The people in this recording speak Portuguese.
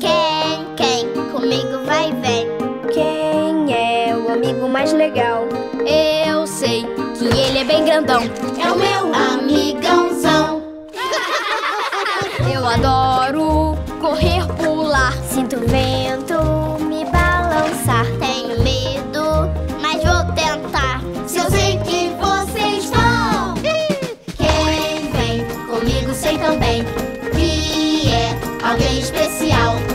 Quem, quem comigo vai vem? Quem é o amigo mais legal? Eu sei que ele é bem grandão. É o meu amigãozão. Eu adoro correr, pular. Sinto vento também que é alguém especial.